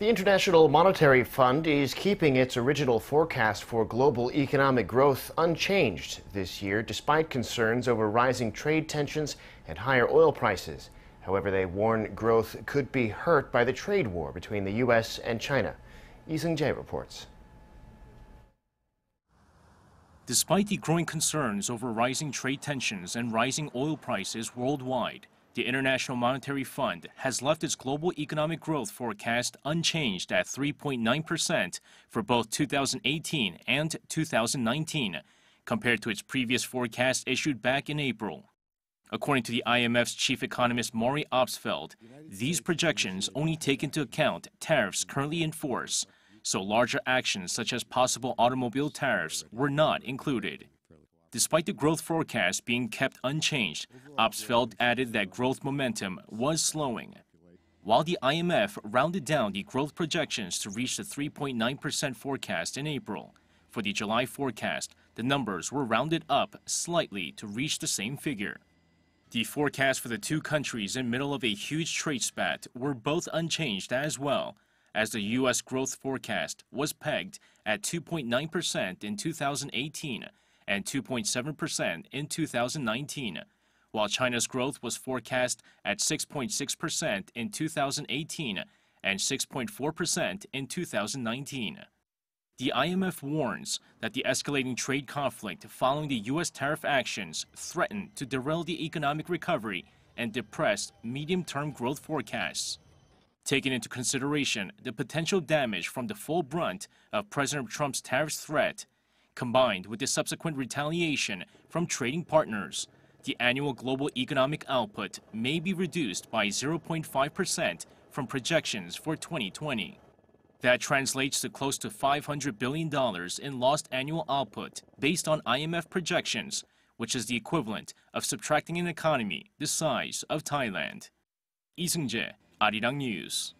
The International Monetary Fund is keeping its original forecast for global economic growth unchanged this year, despite concerns over rising trade tensions and higher oil prices. However, they warn growth could be hurt by the trade war between the U.S. and China. Lee Seung-jae reports. Despite the growing concerns over rising trade tensions and rising oil prices worldwide, the International Monetary Fund has left its global economic growth forecast unchanged at 3.9% for both 2018 and 2019, compared to its previous forecast issued back in April. According to the IMF's chief economist Maury Obstfeld, these projections only take into account tariffs currently in force, so larger actions such as possible automobile tariffs were not included. Despite the growth forecast being kept unchanged, Obstfeld added that growth momentum was slowing. While the IMF rounded down the growth projections to reach the 3.9% forecast in April, for the July forecast, the numbers were rounded up slightly to reach the same figure. The forecast for the two countries in middle of a huge trade spat were both unchanged as well, as the U.S. growth forecast was pegged at 2.9% in 2018 and 2.7% in 2019, while China's growth was forecast at 6.6% in 2018 and 6.4% in 2019. The IMF warns that the escalating trade conflict following the U.S. tariff actions threaten to derail the economic recovery and depress medium-term growth forecasts. Taking into consideration the potential damage from the full brunt of President Trump's tariff threat, combined with the subsequent retaliation from trading partners, the annual global economic output may be reduced by 0.5% from projections for 2020. That translates to close to $500 billion in lost annual output based on IMF projections, which is the equivalent of subtracting an economy the size of Thailand. Lee Seung-jae, Arirang News.